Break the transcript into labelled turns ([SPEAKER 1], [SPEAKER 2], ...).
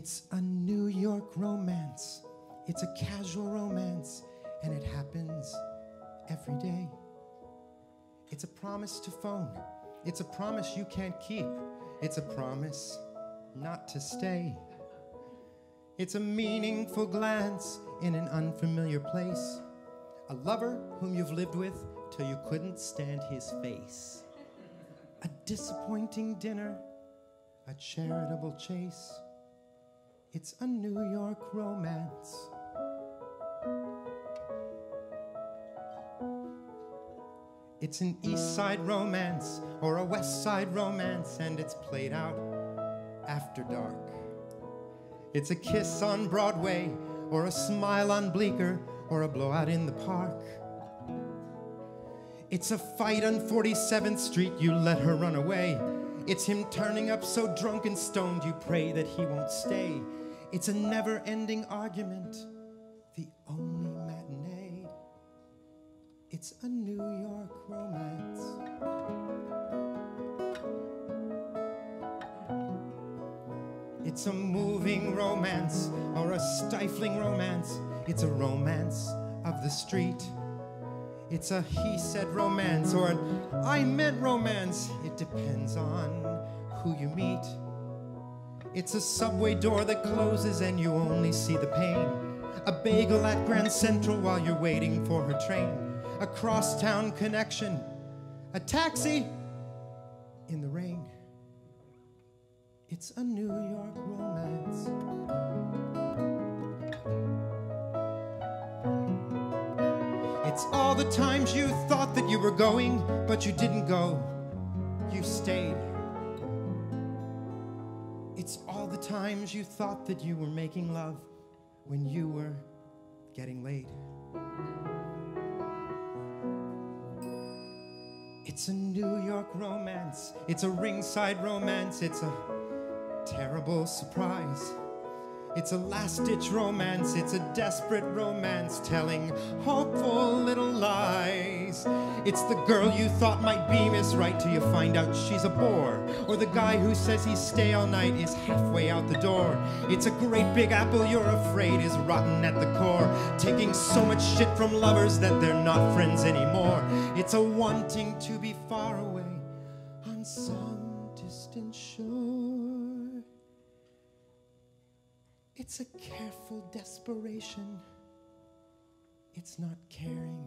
[SPEAKER 1] It's a New York romance. It's a casual romance, and it happens every day. It's a promise to phone. It's a promise you can't keep. It's a promise not to stay. It's a meaningful glance in an unfamiliar place. A lover whom you've lived with till you couldn't stand his face. A disappointing dinner, a charitable chase. It's a New York romance. It's an East Side romance or a West Side romance, and it's played out after dark. It's a kiss on Broadway or a smile on Bleecker or a blowout in the park. It's a fight on 47th Street, you let her run away. It's him turning up so drunk and stoned, you pray that he won't stay. It's a never ending argument, the only matinee. It's a New York romance. It's a moving romance or a stifling romance. It's a romance of the street. It's a he said romance or an I meant romance. It depends on who you meet. It's a subway door that closes and you only see the pain. A bagel at Grand Central while you're waiting for her train. A crosstown connection. A taxi in the rain. It's a New York romance. It's all the times you thought that you were going, but you didn't go. You stayed. Times you thought that you were making love when you were getting laid. It's a New York romance. It's a ringside romance. It's a terrible surprise. It's a last ditch romance. It's a desperate romance telling hopeful little. It's the girl you thought might be Miss Right till you find out she's a bore. Or the guy who says he's stay all night is halfway out the door. It's a great big apple you're afraid is rotten at the core. Taking so much shit from lovers that they're not friends anymore. It's a wanting to be far away on some distant shore. It's a careful desperation. It's not caring